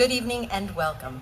Good evening and welcome.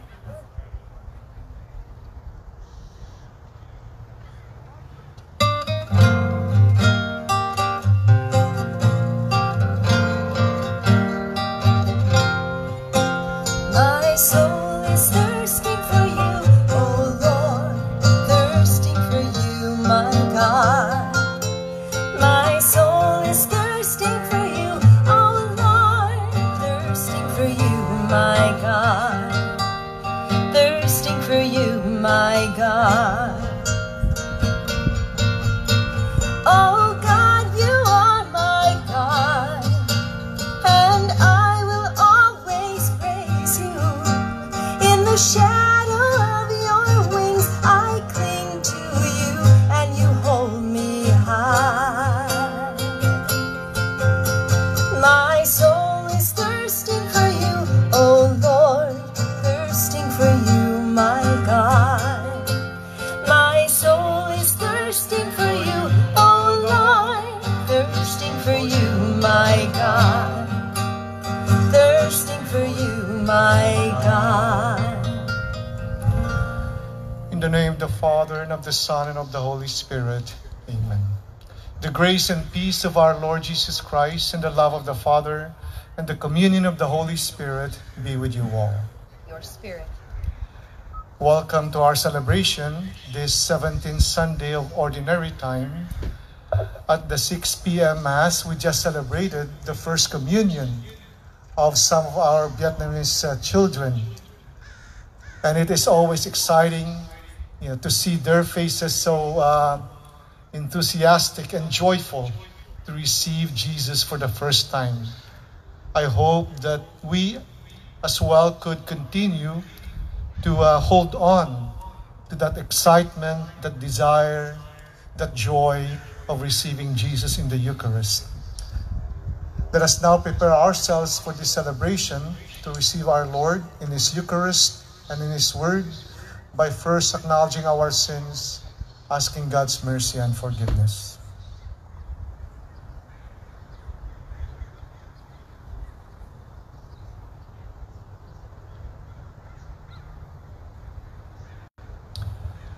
The Son, and of the Holy Spirit. Amen. The grace and peace of our Lord Jesus Christ, and the love of the Father, and the communion of the Holy Spirit be with you all. Your spirit. Welcome to our celebration, this 17th Sunday of Ordinary Time. At the 6 p.m. Mass, we just celebrated the first communion of some of our Vietnamese uh, children. And it is always exciting you know, to see their faces so uh, enthusiastic and joyful to receive Jesus for the first time. I hope that we as well could continue to uh, hold on to that excitement, that desire, that joy of receiving Jesus in the Eucharist. Let us now prepare ourselves for this celebration to receive our Lord in His Eucharist and in His Word by first acknowledging our sins, asking God's mercy and forgiveness.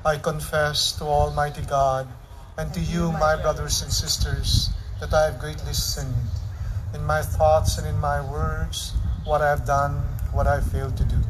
I confess to Almighty God and to you, my brothers and sisters, that I have greatly sinned in my thoughts and in my words, what I have done, what I failed to do.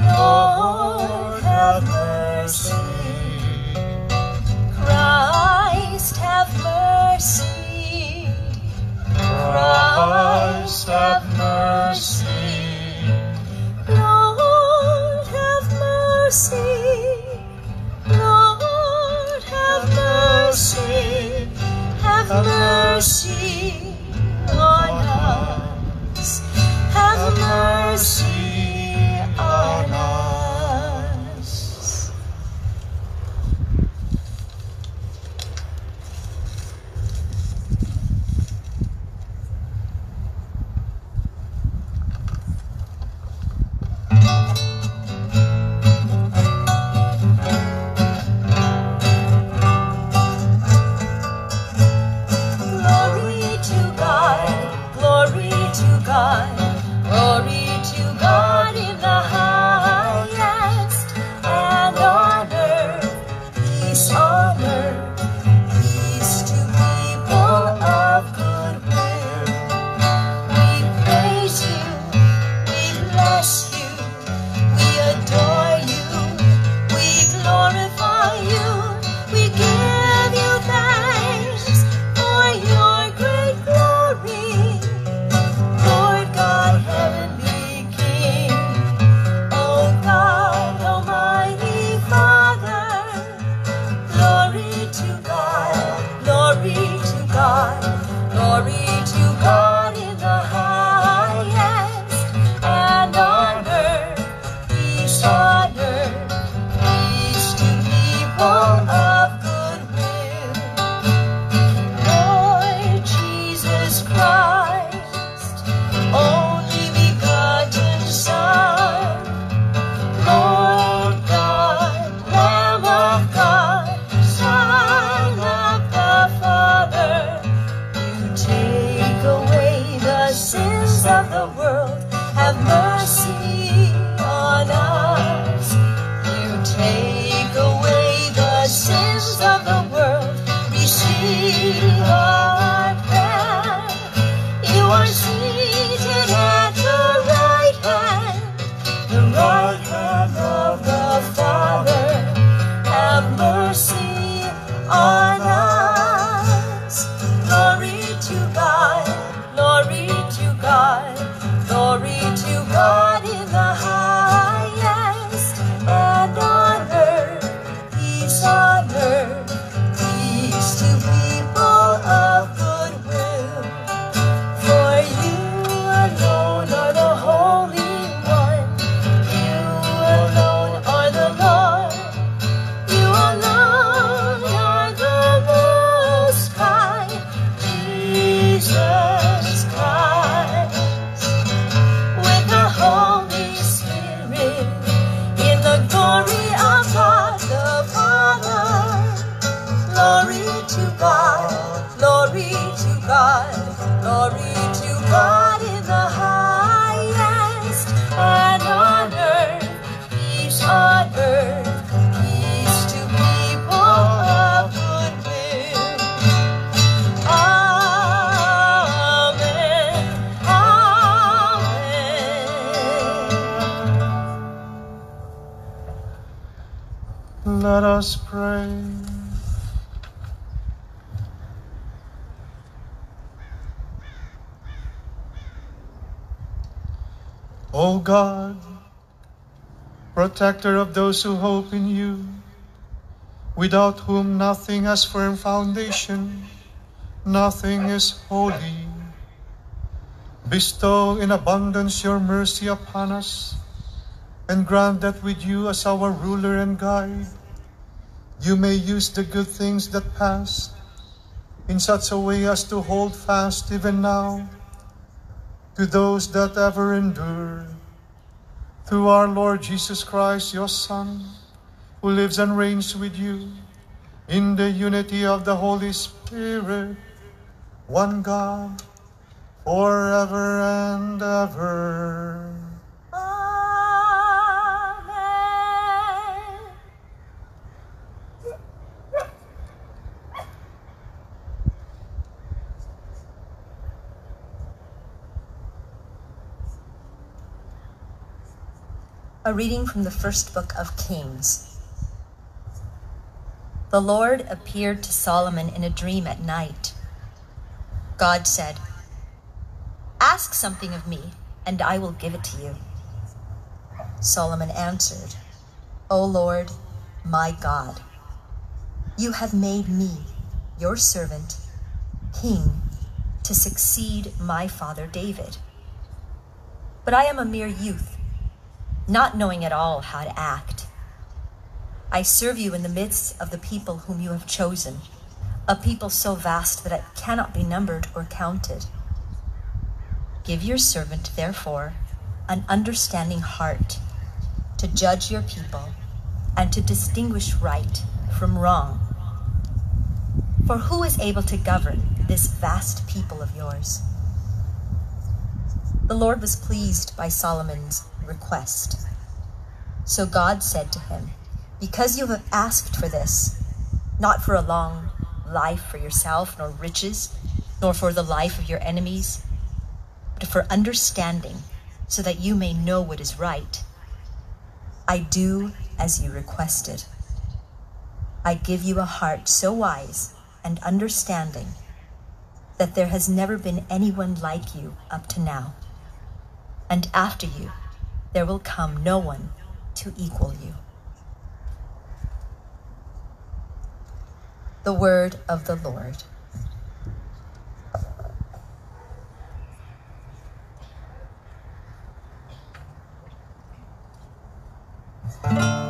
Lord, have mercy. Christ, have mercy. Christ, have mercy. Lord, have mercy. Lord, have mercy. Have mercy take away the sins of the world. Receive O God, protector of those who hope in you, without whom nothing has firm foundation, nothing is holy. Bestow in abundance your mercy upon us, and grant that with you as our ruler and guide, you may use the good things that passed in such a way as to hold fast even now to those that ever endure. Through our Lord Jesus Christ, your Son, who lives and reigns with you in the unity of the Holy Spirit, one God, forever and ever. Amen. A reading from the first book of Kings. The Lord appeared to Solomon in a dream at night. God said, Ask something of me, and I will give it to you. Solomon answered, O Lord, my God, you have made me, your servant, king to succeed my father David. But I am a mere youth not knowing at all how to act. I serve you in the midst of the people whom you have chosen, a people so vast that it cannot be numbered or counted. Give your servant, therefore, an understanding heart to judge your people and to distinguish right from wrong. For who is able to govern this vast people of yours? The Lord was pleased by Solomon's request. So God said to him, Because you have asked for this, not for a long life for yourself, nor riches, nor for the life of your enemies, but for understanding, so that you may know what is right, I do as you requested. I give you a heart so wise and understanding that there has never been anyone like you up to now. And after you, there will come no one to equal you. The word of the Lord. Lord,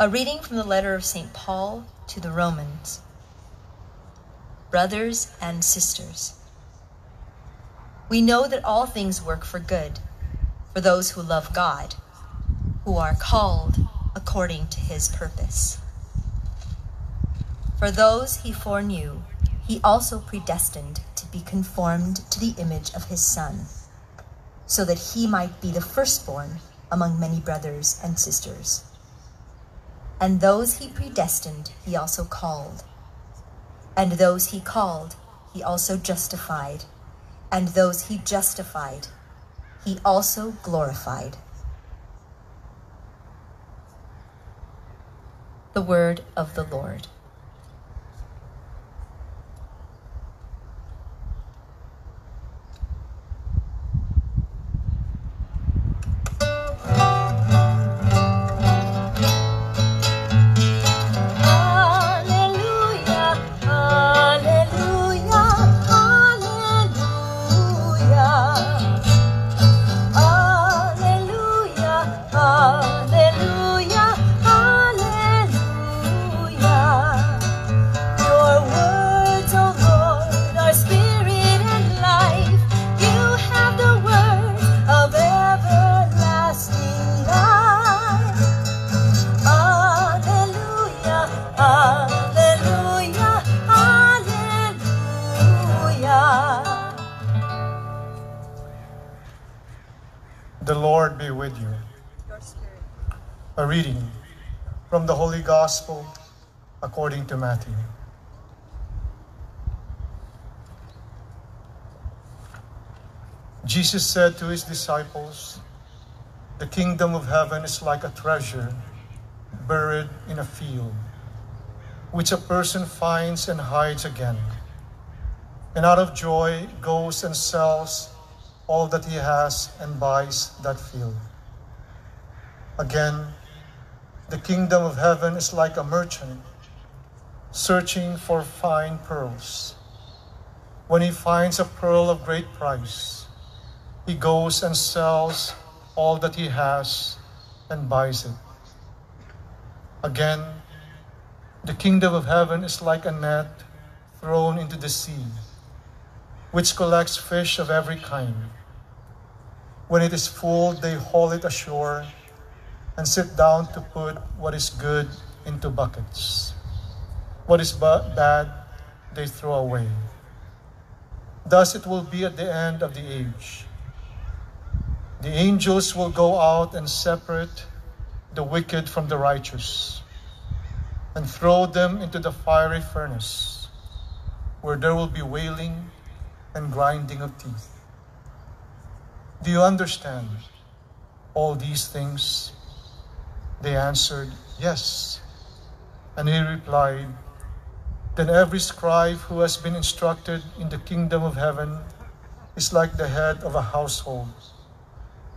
A reading from the letter of St. Paul to the Romans. Brothers and sisters, we know that all things work for good for those who love God, who are called according to his purpose. For those he foreknew, he also predestined to be conformed to the image of his Son, so that he might be the firstborn among many brothers and sisters. And those he predestined, he also called. And those he called, he also justified. And those he justified, he also glorified. The word of the Lord. Lord be with you. A reading from the Holy Gospel according to Matthew. Jesus said to his disciples, The kingdom of heaven is like a treasure buried in a field, which a person finds and hides again, and out of joy goes and sells all that he has and buys that field. Again, the kingdom of heaven is like a merchant searching for fine pearls. When he finds a pearl of great price, he goes and sells all that he has and buys it. Again, the kingdom of heaven is like a net thrown into the sea, which collects fish of every kind. When it is full, they haul it ashore and sit down to put what is good into buckets. What is ba- bad, they throw away. Thus it will be at the end of the age. The angels will go out and separate the wicked from the righteous and throw them into the fiery furnace, where there will be wailing and grinding of teeth. Do you understand all these things? They answered, Yes. And he replied, Then every scribe who has been instructed in the kingdom of heaven is like the head of a household,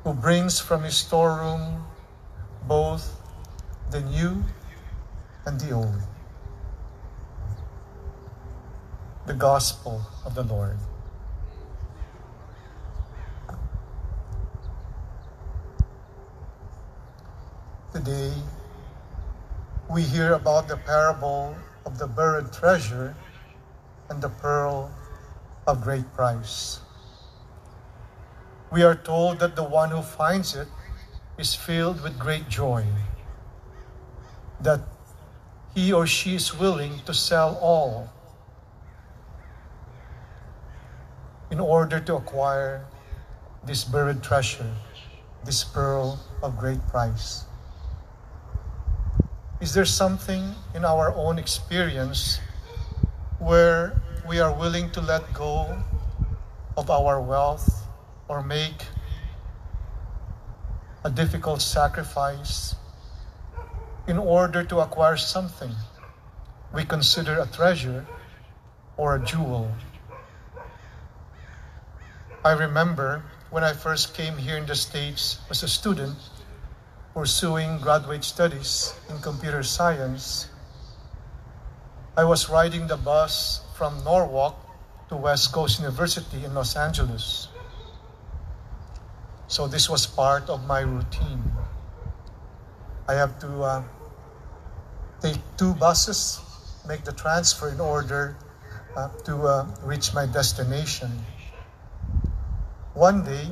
who brings from his storeroom both the new and the old. The Gospel of the Lord. Today, we hear about the parable of the buried treasure and the pearl of great price. We are told that the one who finds it is filled with great joy, that he or she is willing to sell all in order to acquire this buried treasure, this pearl of great price. Is there something in our own experience where we are willing to let go of our wealth or make a difficult sacrifice in order to acquire something we consider a treasure or a jewel? I remember when I first came here in the States as a student pursuing graduate studies in computer science, I was riding the bus from Norwalk to West Coast University in Los Angeles. So this was part of my routine. I have to uh, take two buses, make the transfer in order uh, to uh, reach my destination. One day,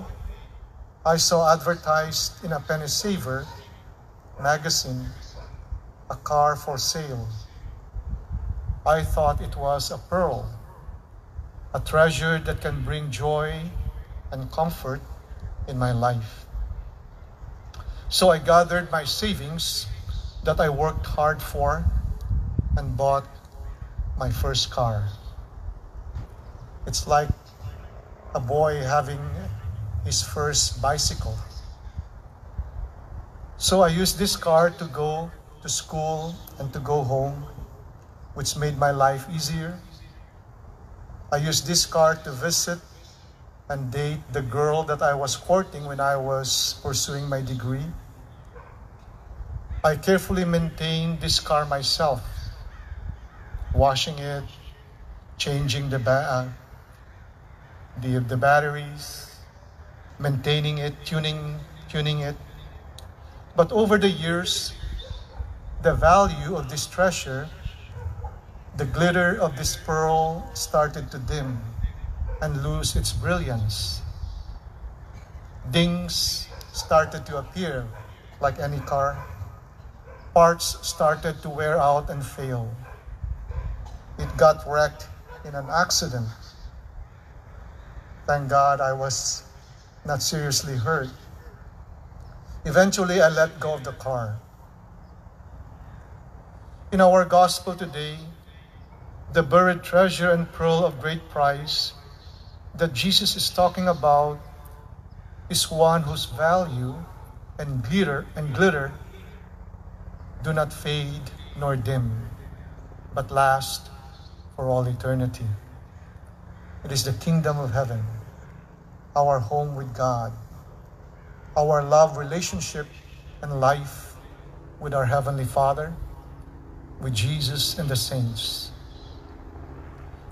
I saw advertised in a penny saver magazine a car for sale. I thought it was a pearl, a treasure that can bring joy and comfort in my life. So I gathered my savings that I worked hard for and bought my first car. It's like a boy having his first bicycle. So I used this car to go to school and to go home, which made my life easier. I used this car to visit and date the girl that I was courting when I was pursuing my degree. I carefully maintained this car myself, washing it, changing the, ba- uh, the, the batteries, maintaining it, tuning, tuning it. But over the years, the value of this treasure, the glitter of this pearl started to dim and lose its brilliance. Dings started to appear like any car. Parts started to wear out and fail. It got wrecked in an accident. Thank God I was not seriously hurt. Eventually, I let go of the car. In our gospel today, the buried treasure and pearl of great price that Jesus is talking about is one whose value and glitter and glitter do not fade nor dim, but last for all eternity. It is the kingdom of heaven, our home with God, our love relationship and life with our Heavenly Father, with Jesus and the saints.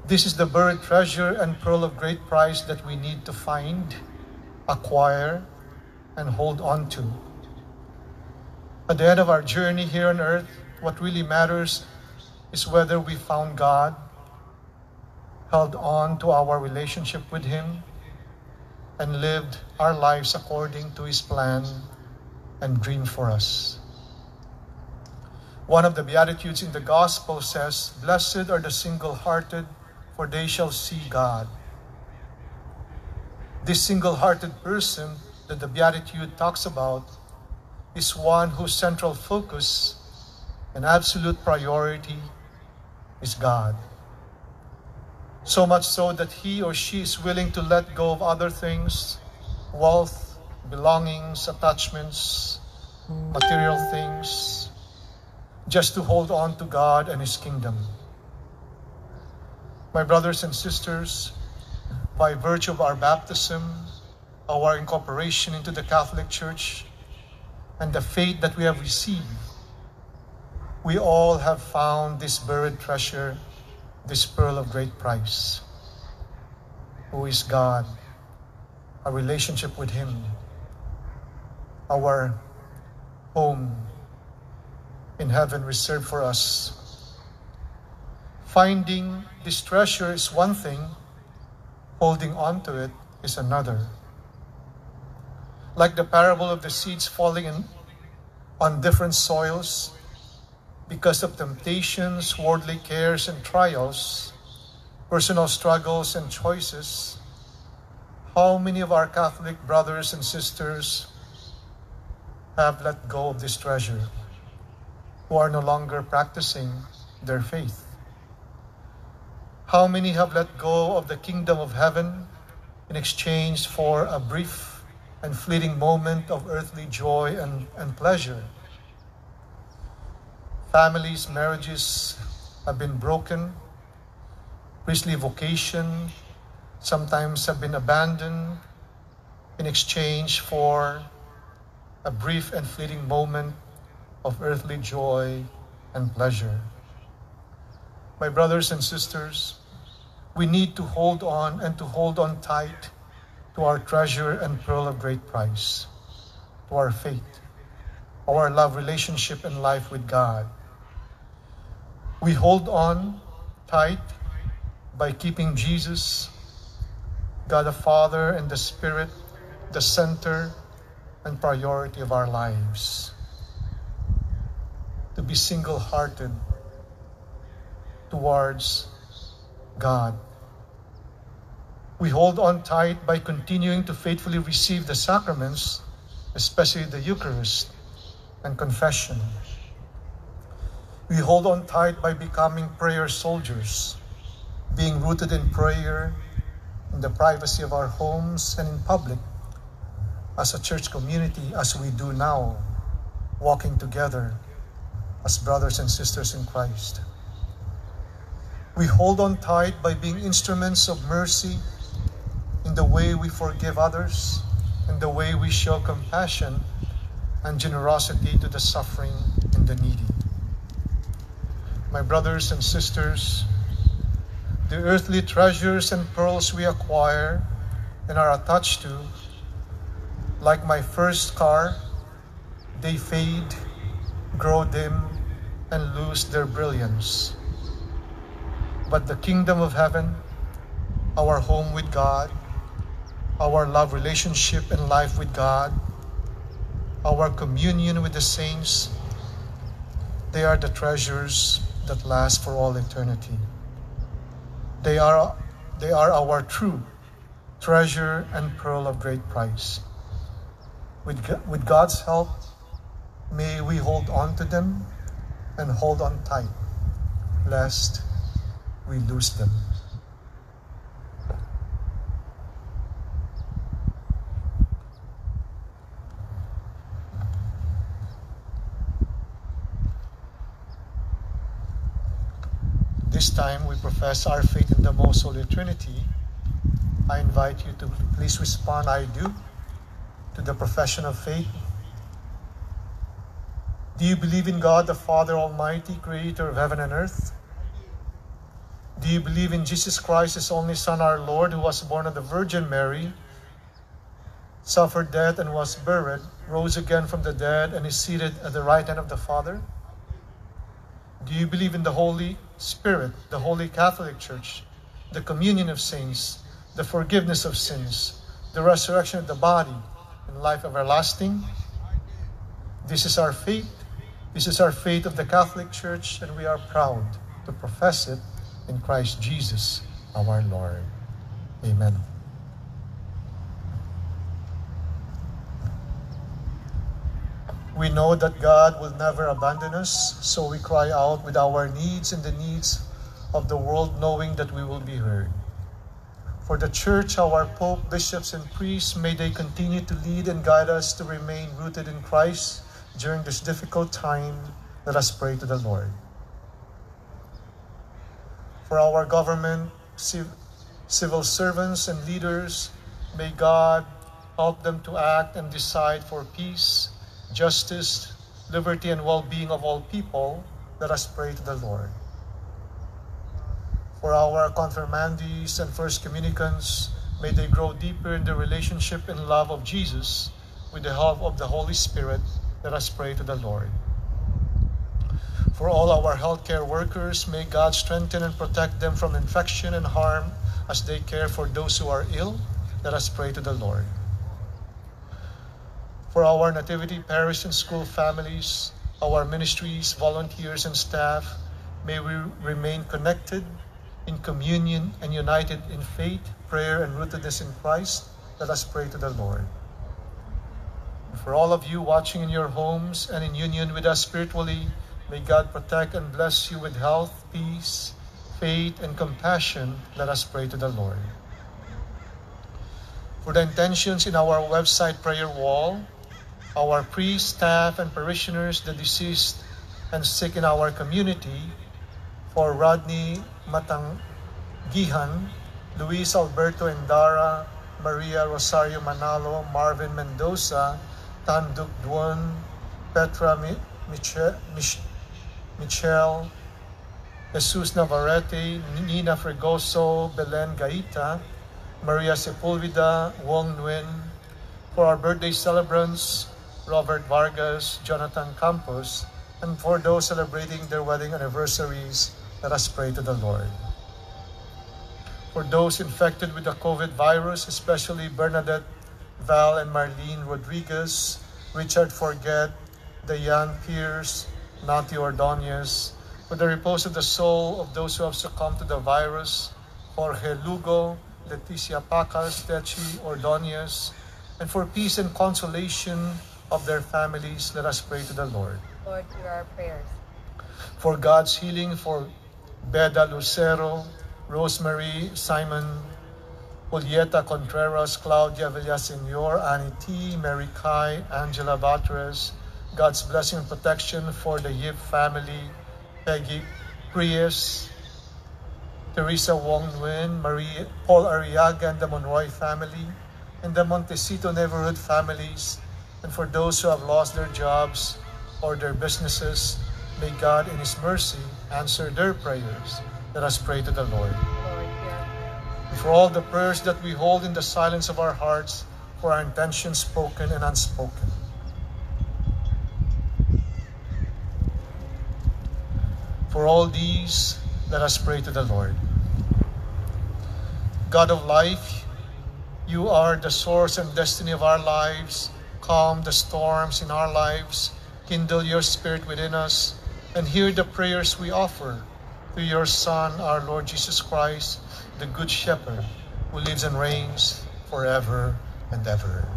This is the buried treasure and pearl of great price that we need to find, acquire, and hold on to. At the end of our journey here on earth, what really matters is whether we found God, held on to our relationship with Him, and lived our lives according to His plan and dream for us. One of the Beatitudes in the Gospel says, Blessed are the single hearted, for they shall see God. This single hearted person that the Beatitude talks about is one whose central focus and absolute priority is God. So much so that he or she is willing to let go of other things, wealth, belongings, attachments, material things, just to hold on to God and His kingdom. My brothers and sisters, by virtue of our baptism, our incorporation into the Catholic Church, and the faith that we have received, we all have found this buried treasure, this pearl of great price, who is God, our relationship with Him, our home in heaven reserved for us. Finding this treasure is one thing, holding on to it is another. Like the parable of the seeds falling in, on different soils because of temptations, worldly cares, and trials, personal struggles, and choices, how many of our Catholic brothers and sisters have let go of this treasure, who are no longer practicing their faith? How many have let go of the kingdom of heaven in exchange for a brief and fleeting moment of earthly joy and, and pleasure? Families, marriages have been broken. Priestly vocation sometimes have been abandoned in exchange for a brief and fleeting moment of earthly joy and pleasure. My brothers and sisters, we need to hold on and to hold on tight to our treasure and pearl of great price, to our faith, our love relationship and life with God. We hold on tight by keeping Jesus, God the Father, and the Spirit the center and priority of our lives. To be single hearted towards God. We hold on tight by continuing to faithfully receive the sacraments, especially the Eucharist and confession. We hold on tight by becoming prayer soldiers, being rooted in prayer in the privacy of our homes and in public as a church community as we do now, walking together as brothers and sisters in Christ. We hold on tight by being instruments of mercy in the way we forgive others, in the way we show compassion and generosity to the suffering and the needy. My brothers and sisters, the earthly treasures and pearls we acquire and are attached to, like my first car, they fade, grow dim, and lose their brilliance. But the kingdom of heaven, our home with God, our love relationship and life with God, our communion with the saints, they are the treasures that last for all eternity. They are, they are our true treasure and pearl of great price. With, with God's help, may we hold on to them and hold on tight, lest we lose them. This time we profess our faith in the Most Holy Trinity. I invite you to please respond, I do, to the profession of faith. Do you believe in God the Father Almighty, creator of heaven and earth? Do you believe in Jesus Christ, his only Son, our Lord, who was born of the Virgin Mary, suffered death and was buried, rose again from the dead, and is seated at the right hand of the Father? Do you believe in the Holy Spirit, the Holy Catholic Church, the communion of saints, the forgiveness of sins, the resurrection of the body, and life everlasting? This is our faith. This is our faith of the Catholic Church, and we are proud to profess it in Christ Jesus, our Lord. Amen. We know that God will never abandon us, so we cry out with our needs and the needs of the world, knowing that we will be heard. For the Church, our Pope, bishops, and priests, may they continue to lead and guide us to remain rooted in Christ during this difficult time. Let us pray to the Lord. For our government, civil servants, and leaders, may God help them to act and decide for peace justice, liberty, and well-being of all people, let us pray to the Lord. For our confirmandees and first communicants, may they grow deeper in the relationship and love of Jesus with the help of the Holy Spirit. Let us pray to the Lord. For all our healthcare workers, may God strengthen and protect them from infection and harm as they care for those who are ill. Let us pray to the Lord for our Nativity Parish and School families, our ministries, volunteers, and staff, may we remain connected in communion and united in faith, prayer, and rootedness in Christ. Let us pray to the Lord. For all of you watching in your homes and in union with us spiritually, may God protect and bless you with health, peace, faith, and compassion. Let us pray to the Lord. For the intentions in our website prayer wall, our priests, staff, and parishioners, the deceased and sick in our community, for Rodney Matangihan, Luis Alberto Endara, Maria Rosario Manalo, Marvin Mendoza, Tanduk Duan, Petra Michelle, Michel, Jesus Navarrete, Nina Fregoso, Belen Gaita, Maria Sepulveda, Wong Nguyen, for our birthday celebrants, Robert Vargas, Jonathan Campos, And for those celebrating their wedding anniversaries, let us pray to the Lord. For those infected with the COVID virus, especially Bernadette, Val, and Marlene Rodriguez, Richard Forget, Diane Pierce, Nati Ordonez, for the repose of the soul of those who have succumbed to the virus, Jorge Lugo, Leticia Pacas, Techi Ordonez, and for peace and consolation of their families, let us pray to the Lord. Lord, hear our prayers. For God's healing for Beda Lucero, Rosemary Simon, Julieta Contreras, Claudia Villasenor, Annie T, Mary Kai, Angela Batres, God's blessing and protection for the Yip family, Peggy Prius, Teresa Wong Nguyen, Marie, Paul Ariaga and the Monroy family, and the Montecito neighborhood families, and for those who have lost their jobs or their businesses, may God in His mercy answer their prayers. Let us pray to the Lord. For all the prayers that we hold in the silence of our hearts, for our intentions spoken and unspoken. For all these, let us pray to the Lord. God of life, you are the source and destiny of our lives. Calm the storms in our lives. Kindle your spirit within us and hear the prayers we offer through your Son, our Lord Jesus Christ, the Good Shepherd, who lives and reigns forever and ever.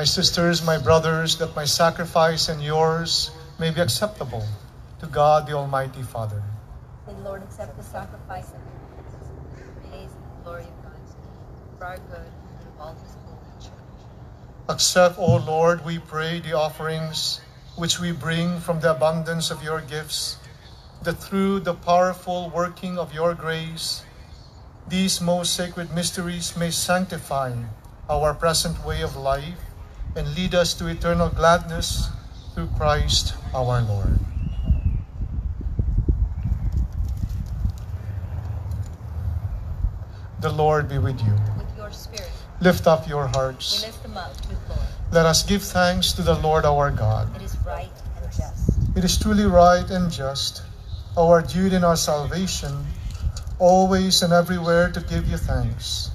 My sisters, my brothers, that my sacrifice and yours may be acceptable to God the Almighty Father. May the Lord accept the sacrifice of the praise and glory of God's name for our good and of all his holy church. Accept, O Lord, we pray, the offerings which we bring from the abundance of your gifts, that through the powerful working of your grace, these most sacred mysteries may sanctify our present way of life and lead us to eternal gladness through Christ our Lord. The Lord be with you. With your spirit, Lift up your we hearts. lift them up Lord. Let us give thanks to the Lord our God. It is right and just. It is truly right and just, our duty and our salvation, always and everywhere to give you thanks.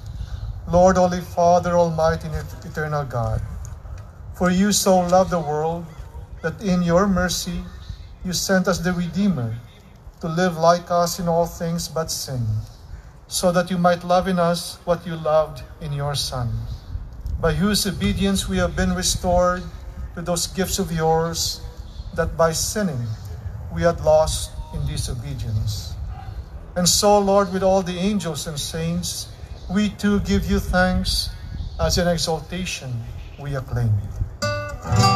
Lord, Holy Father, Almighty and eternal God, for you so loved the world that in your mercy you sent us the Redeemer to live like us in all things but sin, so that you might love in us what you loved in your Son, by whose obedience we have been restored to those gifts of yours that by sinning we had lost in disobedience. And so, Lord, with all the angels and saints, we too give you thanks as in exaltation we acclaim you. Holy,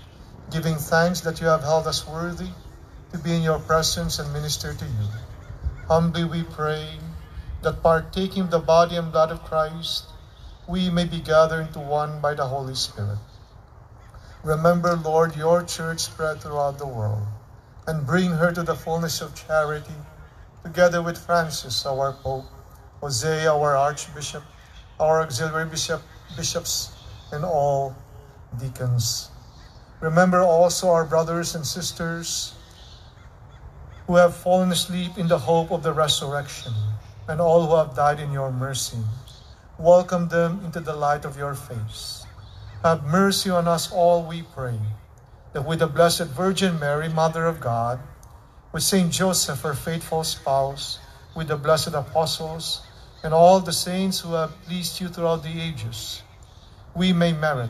giving thanks that you have held us worthy to be in your presence and minister to you. Humbly we pray that partaking of the body and blood of Christ, we may be gathered into one by the Holy Spirit. Remember, Lord, your church spread throughout the world, and bring her to the fullness of charity, together with Francis, our Pope, Jose, our Archbishop, our auxiliary bishop, bishops, and all deacons. Remember also our brothers and sisters who have fallen asleep in the hope of the resurrection, and all who have died in your mercy. Welcome them into the light of your face. Have mercy on us all, we pray, that with the Blessed Virgin Mary, Mother of God, with Saint Joseph, her faithful spouse, with the blessed apostles, and all the saints who have pleased you throughout the ages, we may merit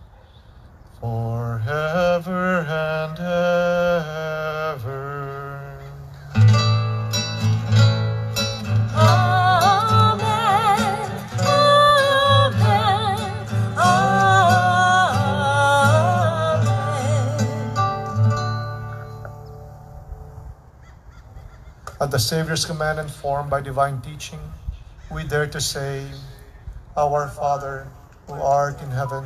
forever and ever. Amen, amen, amen. At the Savior's command and formed by divine teaching, we dare to say, Our Father, who art in heaven,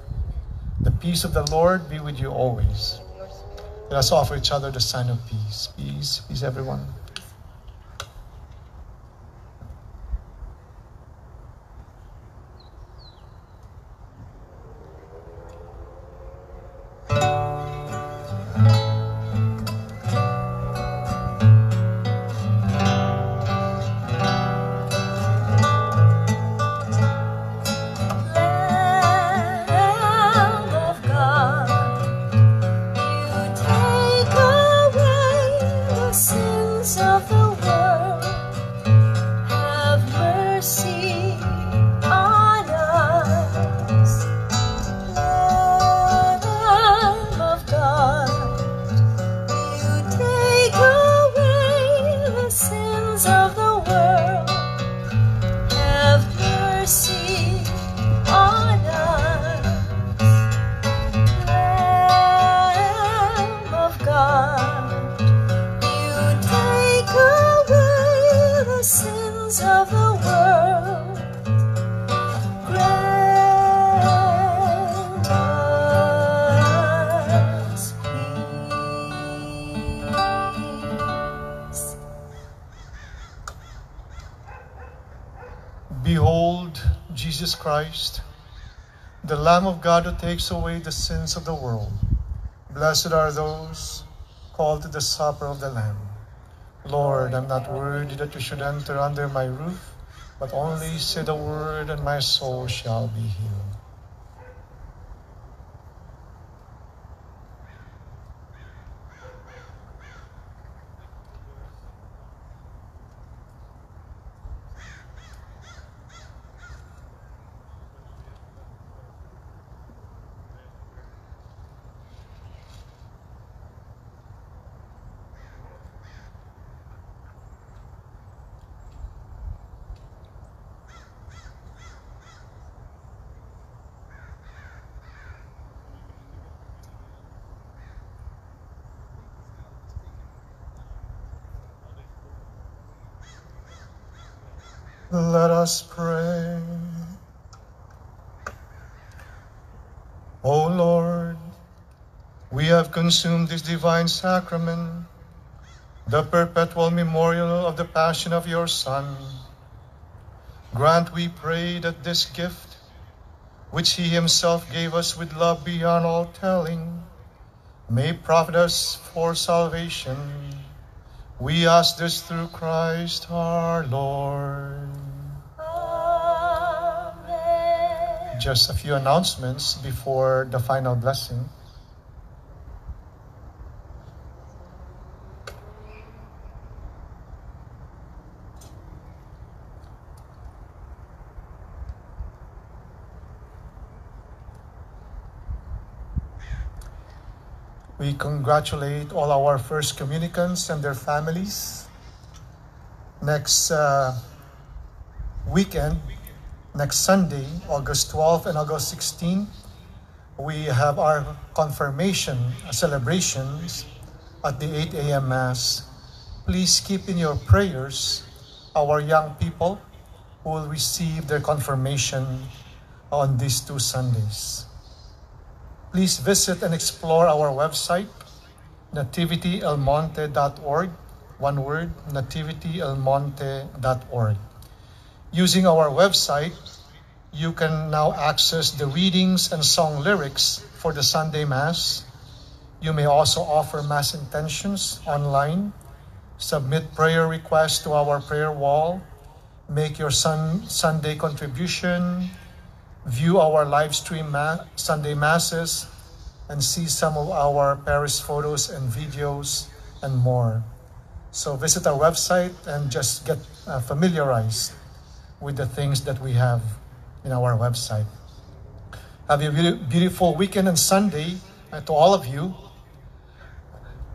The peace of the Lord be with you always. Let us offer each other the sign of peace. Peace, peace, everyone. God who takes away the sins of the world. Blessed are those called to the supper of the Lamb. Lord, I'm not worthy that you should enter under my roof, but only say the word, and my soul shall be healed. Let us pray. O Lord, we have consumed this divine sacrament, the perpetual memorial of the passion of your Son. Grant, we pray, that this gift, which he himself gave us with love beyond all telling, may profit us for salvation. We ask this through Christ our Lord. Just a few announcements before the final blessing. We congratulate all our first communicants and their families. Next uh, weekend, next Sunday, August 12 and August 16, we have our confirmation celebrations at the 8 a.m. Mass. Please keep in your prayers our young people who will receive their confirmation on these two Sundays. Please visit and explore our website, nativityelmonte.org. One word, nativityelmonte.org. Using our website, you can now access the readings and song lyrics for the Sunday Mass. You may also offer Mass intentions online, submit prayer requests to our prayer wall, make your sun, Sunday contribution, view our live stream ma- Sunday Masses, and see some of our parish photos and videos and more. So visit our website and just get uh, familiarized with the things that we have in our website. Have a beautiful weekend and Sunday uh, to all of you.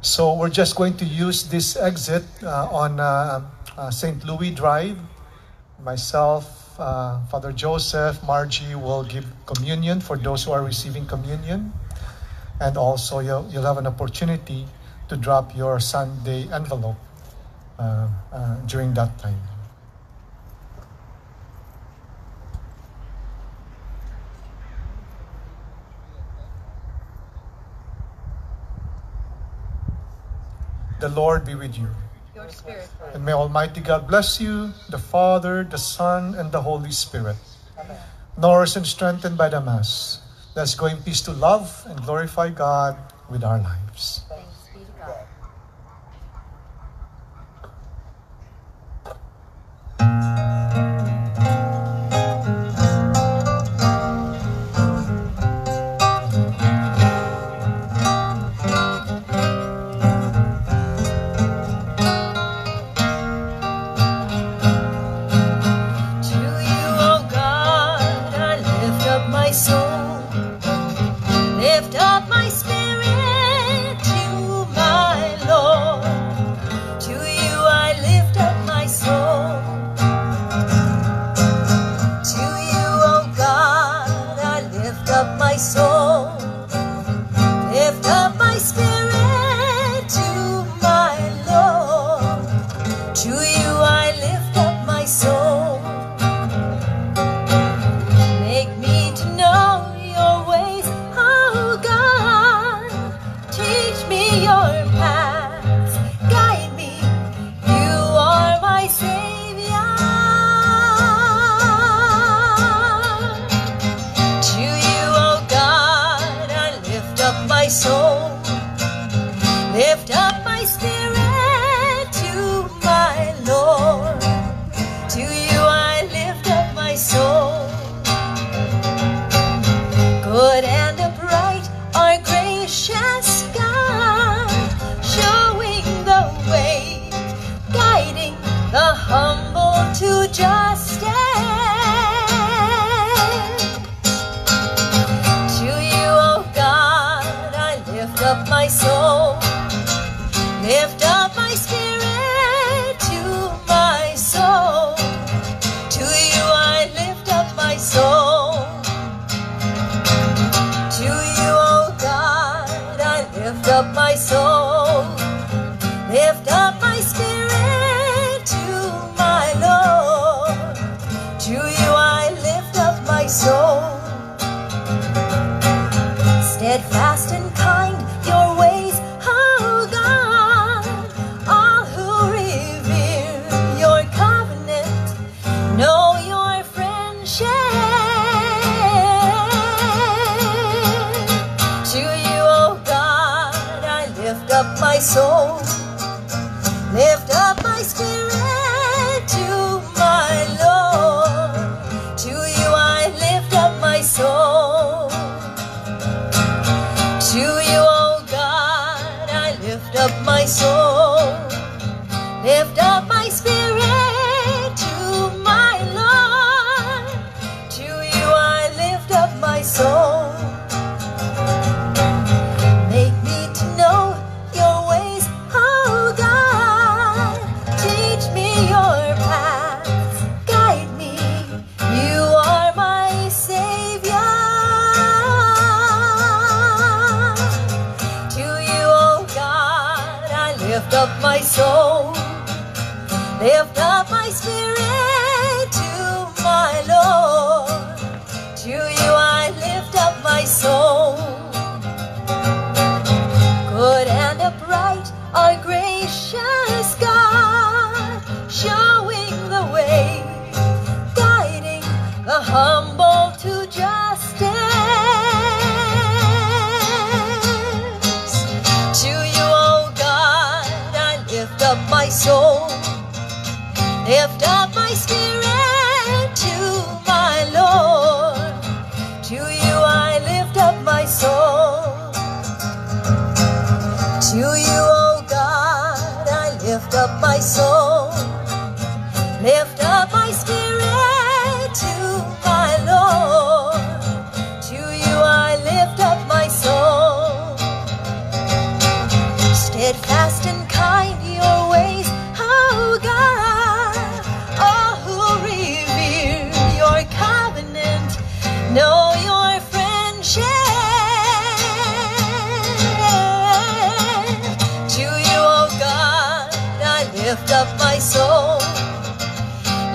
So we're just going to use this exit uh, on uh, uh, St. Louis Drive. Myself, uh, Father Joseph, Margie will give communion for those who are receiving communion. And also, you'll, you'll have an opportunity to drop your Sunday envelope uh, during that time. The Lord be with you. Your spirit. And may Almighty God bless you, the Father, the Son, and the Holy Spirit. Nourished and strengthened by the Mass. Let's go in peace to love and glorify God with our lives.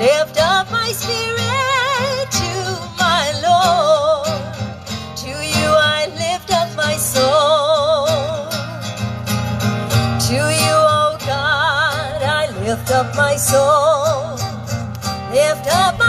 lift up my spirit to my Lord. To you I lift up my soul. To you, O oh God, I lift up my soul. Lift up